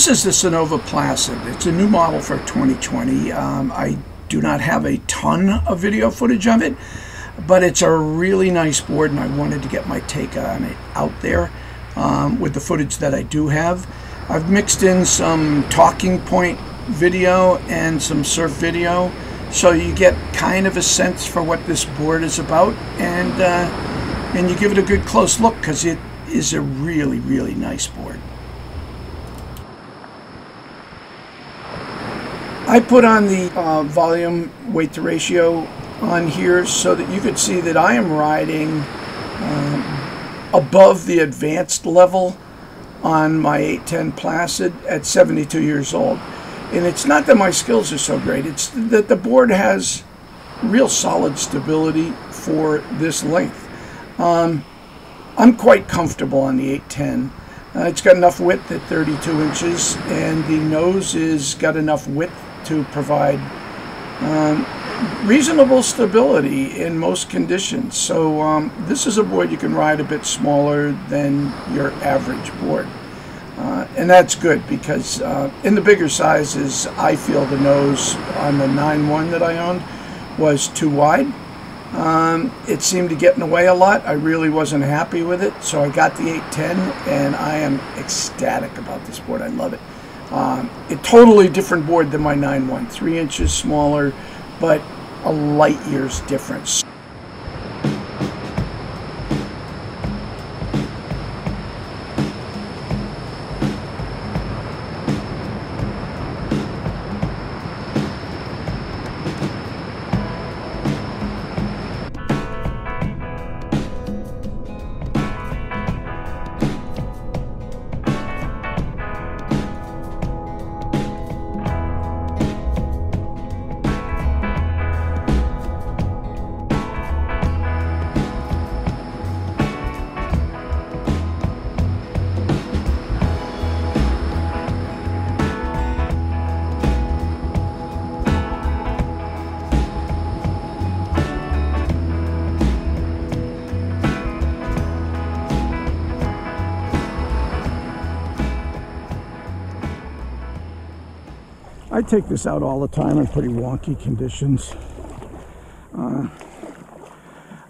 This is the Sunova Placid. It's a new model for 2020. Um, I do not have a ton of video footage of it, but it's a really nice board and I wanted to get my take on it out there um, with the footage that I do have. I've mixed in some talking point video and some surf video so you get kind of a sense for what this board is about and uh, and you give it a good close look because it is a really really nice board. I put on the uh, volume weight to ratio on here so that you could see that I am riding um, above the advanced level on my 810 Placid at 72 years old. And it's not that my skills are so great, it's that the board has real solid stability for this length. Um, I'm quite comfortable on the 810. Uh, it's got enough width at 32 inches, and the nose is got enough width to provide um, reasonable stability in most conditions. So um, this is a board you can ride a bit smaller than your average board. Uh, and that's good because uh, in the bigger sizes, I feel the nose on the 9-1 that I owned was too wide. Um, it seemed to get in the way a lot. I really wasn't happy with it, so I got the 810, and I am ecstatic about this board. I love it. Um, a totally different board than my 9.1, three inches smaller, but a light years difference. I take this out all the time in pretty wonky conditions. Uh,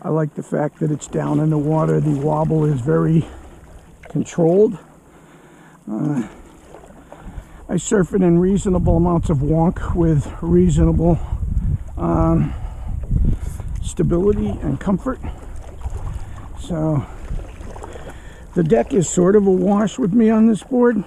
I like the fact that it's down in the water. The wobble is very controlled. Uh, I surf it in reasonable amounts of wonk with reasonable um, stability and comfort. So the deck is sort of a wash with me on this board.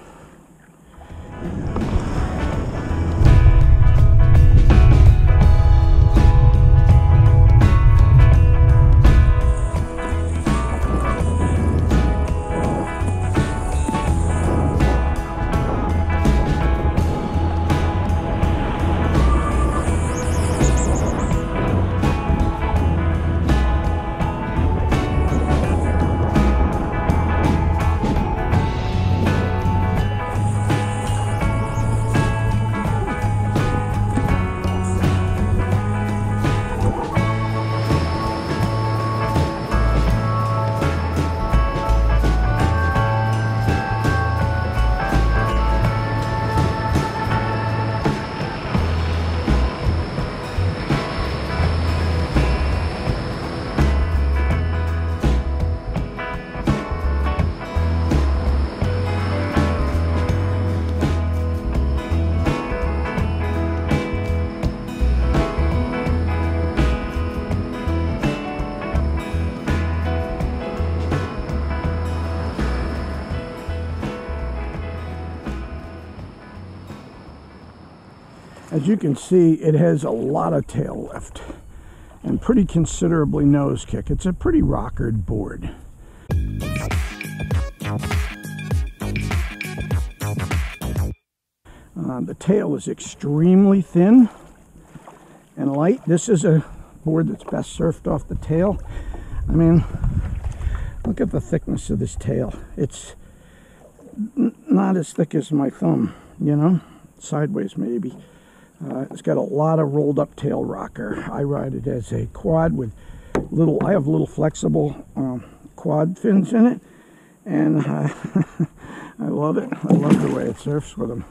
As you can see, it has a lot of tail lift and pretty considerably nose kick. It's a pretty rockered board. Uh, the tail is extremely thin and light. This is a board that's best surfed off the tail. I mean, look at the thickness of this tail. It's not as thick as my thumb, you know, sideways maybe. Uh, it's got a lot of rolled up tail rocker. I ride it as a quad with little, I have little flexible um, quad fins in it. And uh, I love it. I love the way it surfs with them.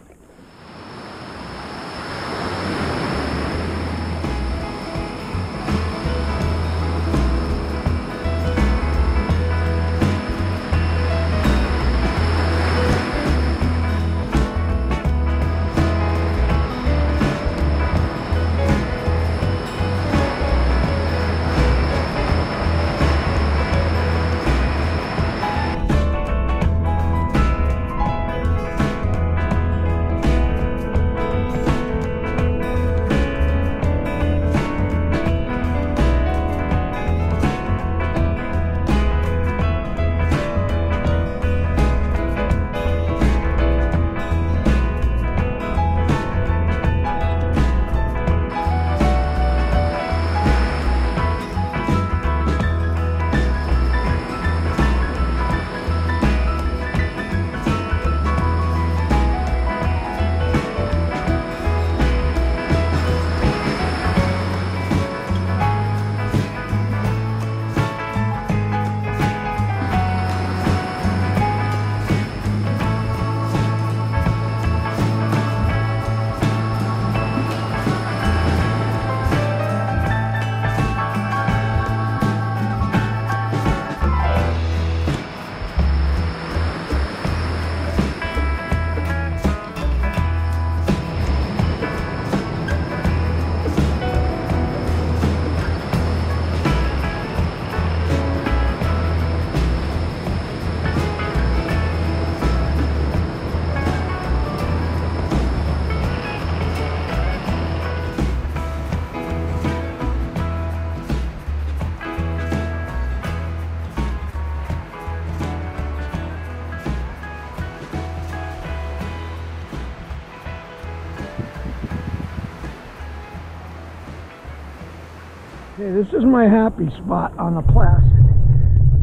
Okay, this is my happy spot on the Placid.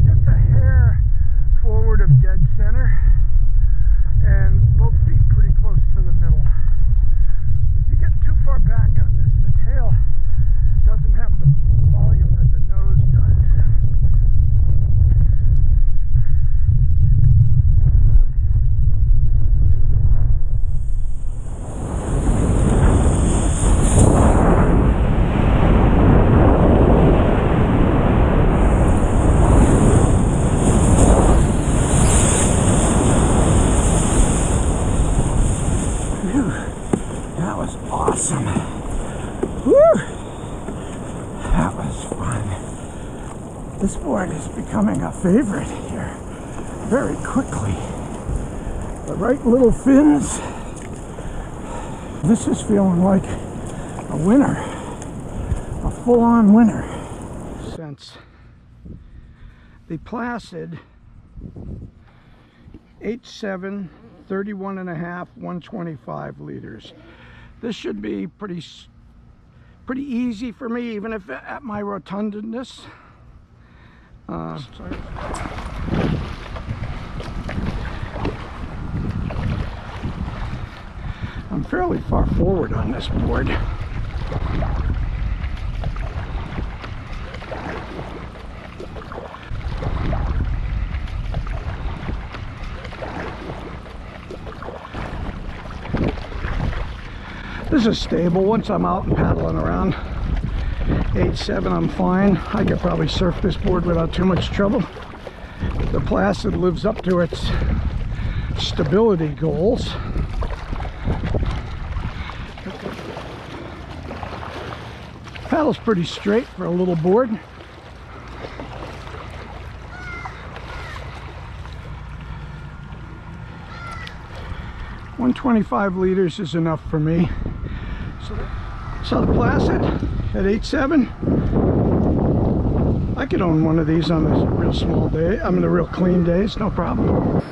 Just a hair forward of dead center and both feet pretty close to the middle. As you get too far back on this, the tail doesn't have the volume that the nose does. That was awesome. Woo! That was fun. This board is becoming a favorite here very quickly. The right little fins. This is feeling like a winner, a full on winner. Since the Placid H7 31 and a half 125 liters this should be pretty pretty easy for me even if at my rotundness uh, I'm fairly far forward on this board This is stable. Once I'm out and paddling around 8-7, I'm fine. I could probably surf this board without too much trouble. The Placid lives up to its stability goals. Paddle's pretty straight for a little board. One twenty-five liters is enough for me. So the Placid at 8.7. I could own one of these on a real small day. I mean, the real clean days, no problem.